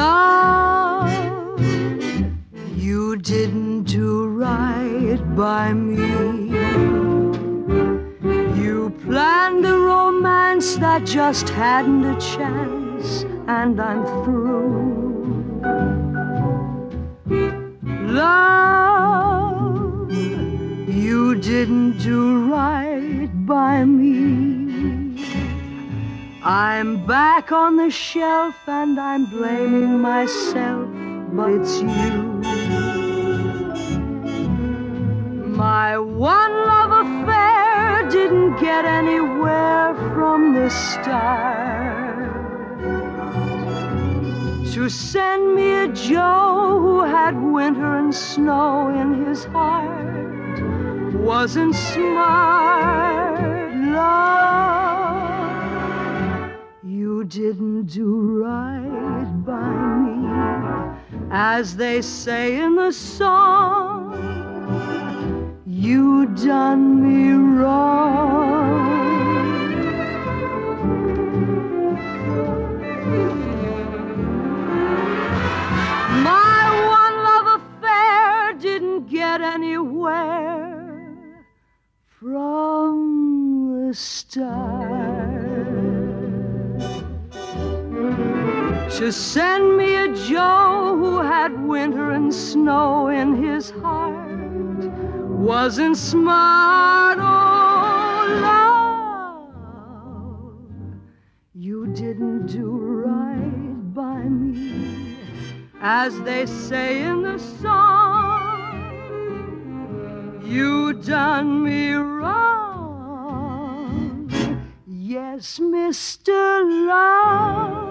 love. You didn't do right by me. You planned a romance that just hadn't a chance, and I'm through. Love, you didn't do right by me. I'm back on the shelf and I'm blaming myself, but it's you. My one love affair didn't get anywhere from the start. To send me a Joe who had winter and snow in his heart wasn't smart. Love, didn't do right by me, as they say in the song. You done me wrong. My one love affair didn't get anywhere from the start. To send me a Joe who had winter and snow in his heart wasn't smart. Oh, love, you didn't do right by me, as they say in the song. You done me wrong, yes, Mr. Love.